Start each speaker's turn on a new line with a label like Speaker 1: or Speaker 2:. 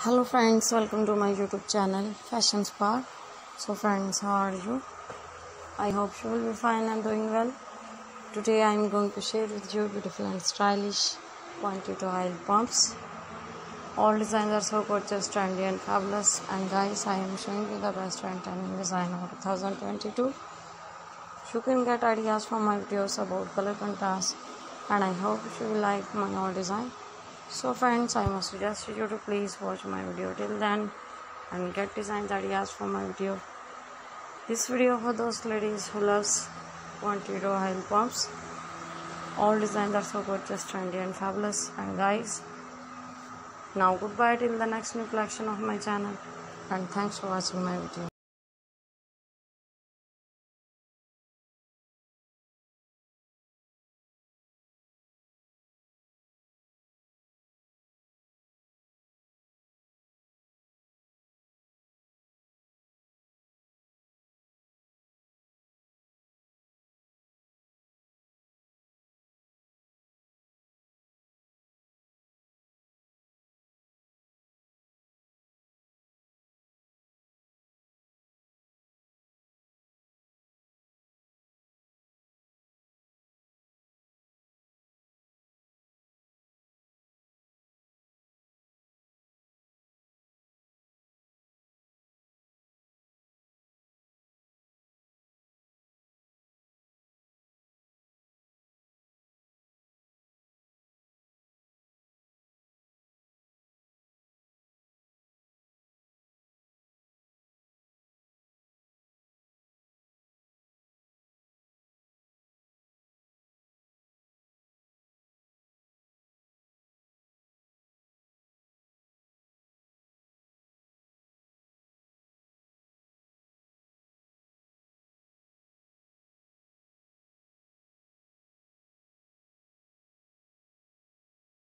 Speaker 1: hello friends. Welcome to my youtube channel fashion spark so friends how are you? I hope you will be fine and doing well. Today i am going to share with you beautiful and stylish pointed high pumps. All designs are so gorgeous trendy and fabulous. And guys i am showing you the best trend trending design of 2022 you can get ideas from my videos about color contrast. And i hope you will like my all design so friends, I must suggest you to please watch my video till then and get design ideas for my video. This video for those ladies who loves Quantido oil pumps. All designs are so gorgeous, trendy and fabulous. And guys, now goodbye till the next new collection of my channel and thanks for watching my video.